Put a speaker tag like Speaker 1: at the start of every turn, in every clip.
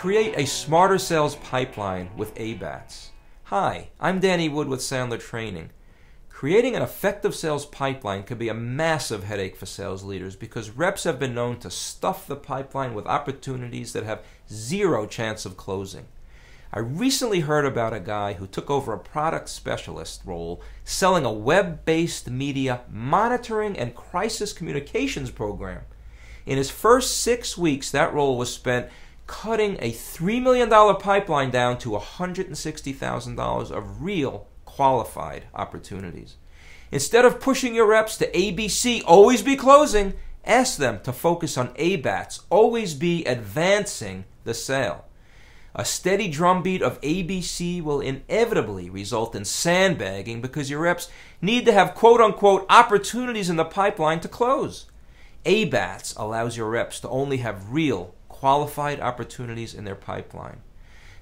Speaker 1: Create a smarter sales pipeline with ABATS. Hi, I'm Danny Wood with Sandler Training. Creating an effective sales pipeline can be a massive headache for sales leaders because reps have been known to stuff the pipeline with opportunities that have zero chance of closing. I recently heard about a guy who took over a product specialist role selling a web based media monitoring and crisis communications program. In his first six weeks, that role was spent cutting a $3 million pipeline down to $160,000 of real qualified opportunities. Instead of pushing your reps to ABC, always be closing, ask them to focus on ABATs, always be advancing the sale. A steady drumbeat of ABC will inevitably result in sandbagging because your reps need to have quote unquote opportunities in the pipeline to close. ABATS allows your reps to only have real qualified opportunities in their pipeline.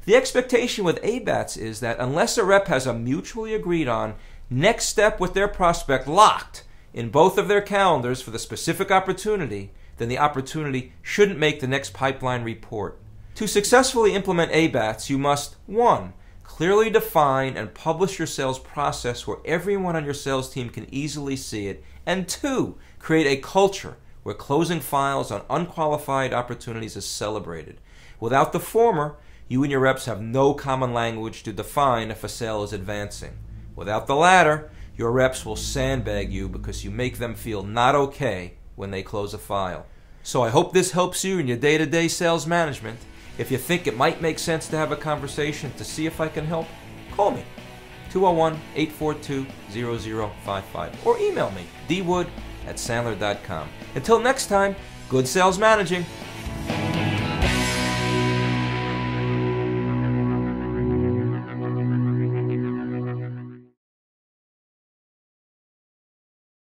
Speaker 1: The expectation with ABATS is that unless a rep has a mutually agreed on next step with their prospect locked in both of their calendars for the specific opportunity, then the opportunity shouldn't make the next pipeline report. To successfully implement ABATS, you must 1. Clearly define and publish your sales process where everyone on your sales team can easily see it, and 2. Create a culture where closing files on unqualified opportunities is celebrated. Without the former, you and your reps have no common language to define if a sale is advancing. Without the latter, your reps will sandbag you because you make them feel not okay when they close a file. So I hope this helps you in your day to day sales management. If you think it might make sense to have a conversation to see if I can help, call me 201 842 0055 or email me dwood at sandler.com. Until next time, good sales managing.